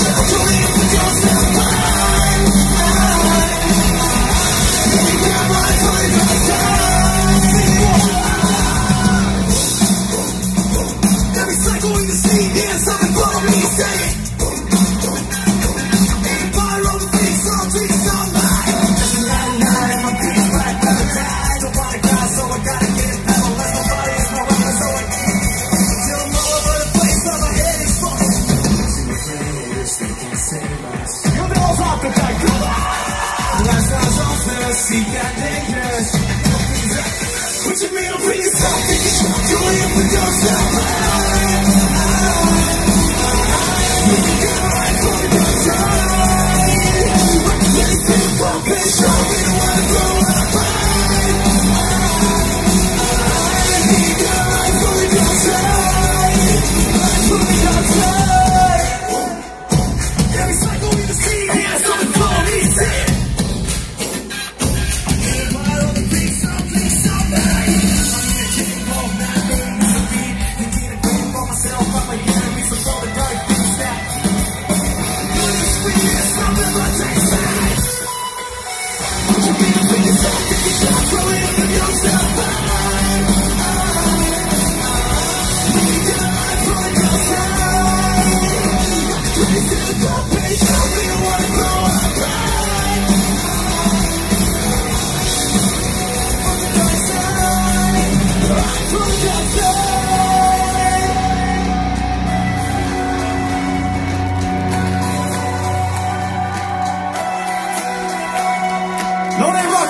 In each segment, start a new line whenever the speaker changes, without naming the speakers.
Tell you. We got dangerous. Put your meal, bring your selfie. Do it for yourself.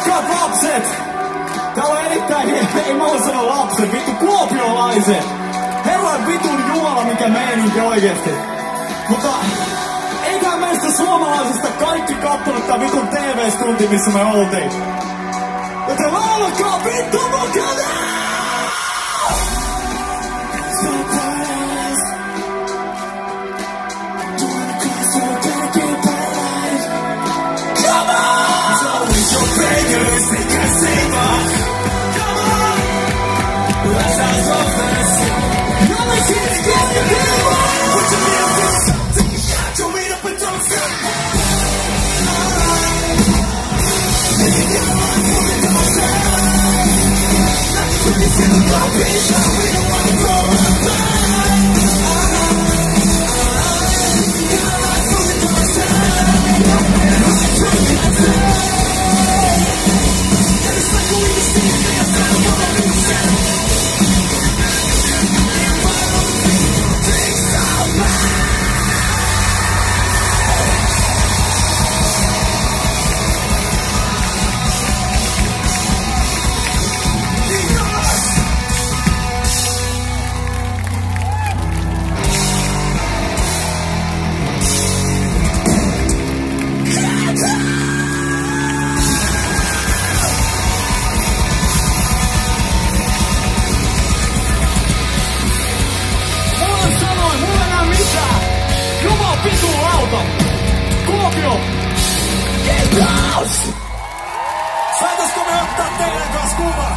Rakkaat lapset! Täällä on erittäin ei mä lapset, vittu kuopiolaiset! Herran vitun jumala, mikä meininki oikeesti. Mutta eikä meistä suomalaisista kaikki kattonut tää vitun TV-stunti, missä me oltiin. Joten laulakaa vittu mukana! Freezing the beach, we don't wanna Sai das comendo da terra, Gascuba!